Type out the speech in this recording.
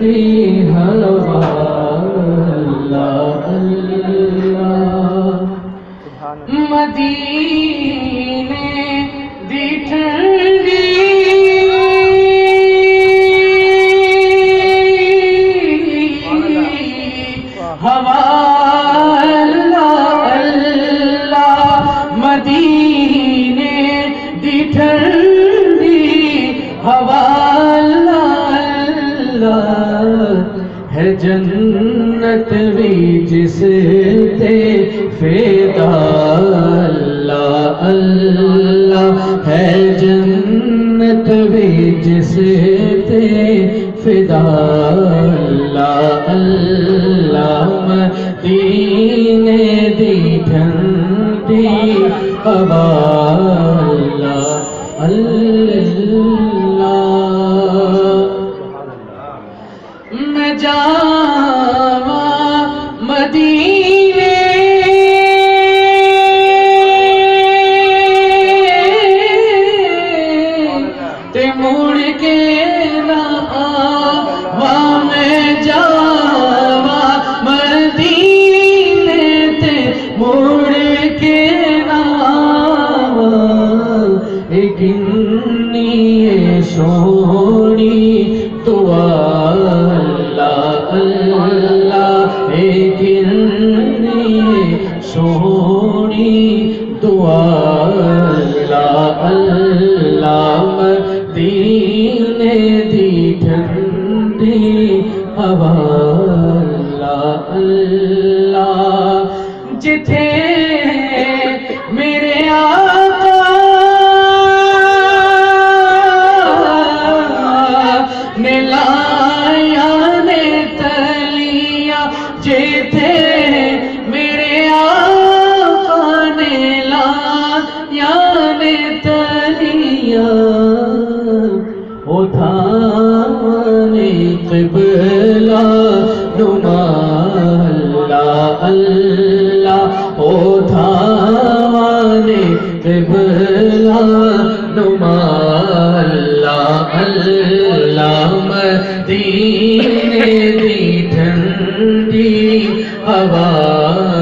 हवा अल्लाह अल्लाह मदीने दी हवा अल्लाह अल्लाह मदीने दी हवा अल्लाह है जन्नत भी जिस ते फेदा अल्लाह अल्लाह है जन्नत भी जिस फिदा अल्लाह अल्लाह मदीने दी ठंडी हवा अल्लाह अल्लाह जावा मदीने। ते मुड़ के ना आवा, मैं जावा मदीने ते मुड़ के ना आवा। एक किन्नी सोनी दुआ अल्लाह अल्लाह मदीने दी ठंडी हवा अल्लाह जिथे जेथे मेरे आका ने लाया ने तलिया उठाने किबला, नुमा अल्लाह अल्लाह उठाने किबला, नुमा अल्लाह अल्लाह मदीने दी ठंडी हवा